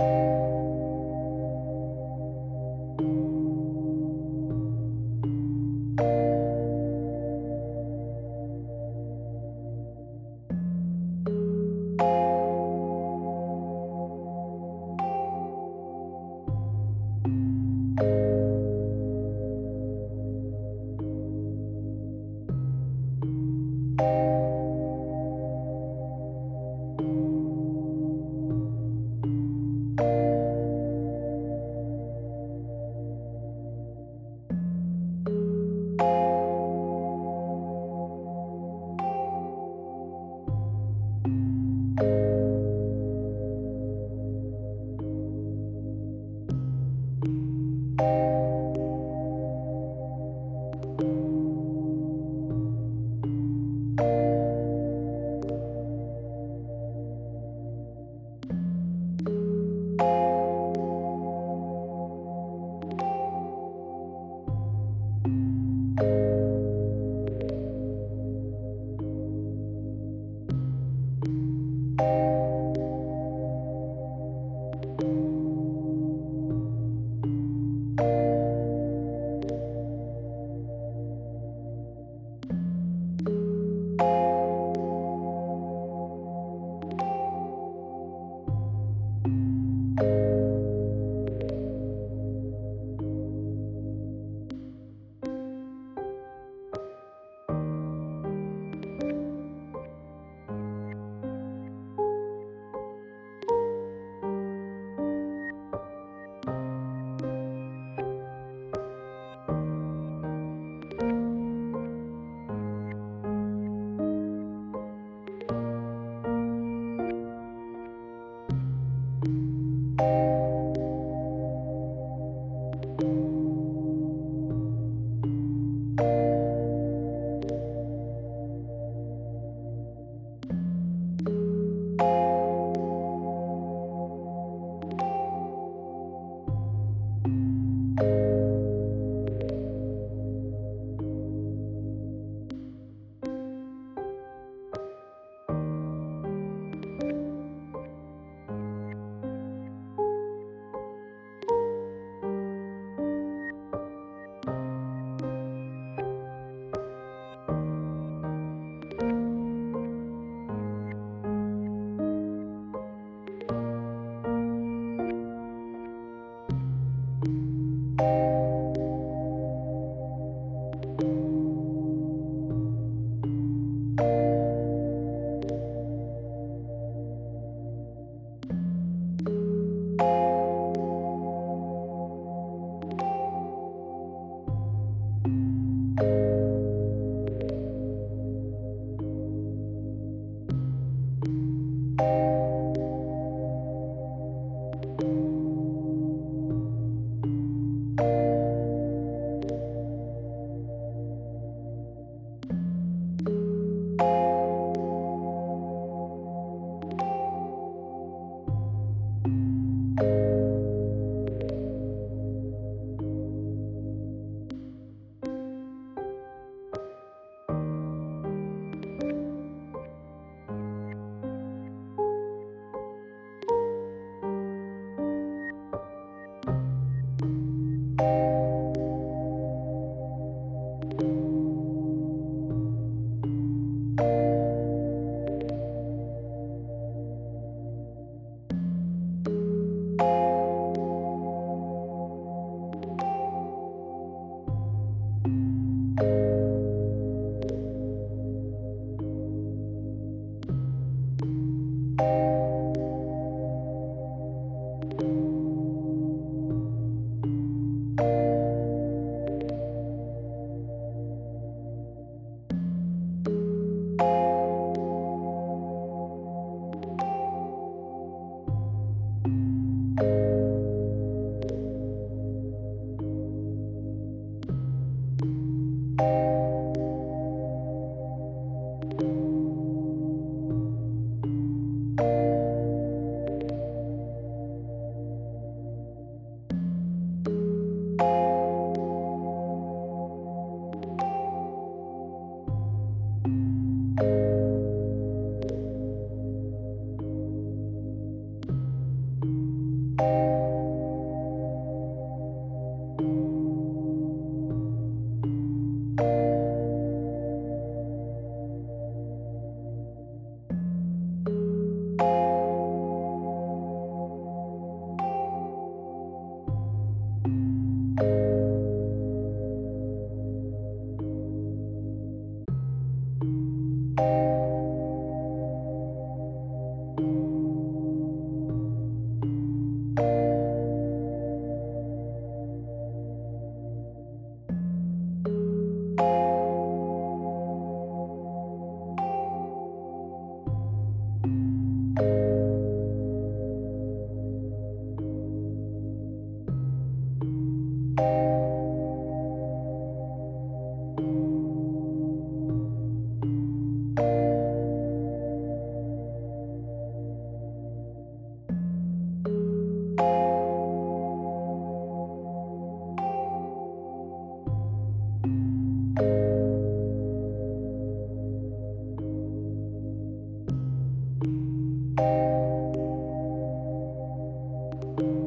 you you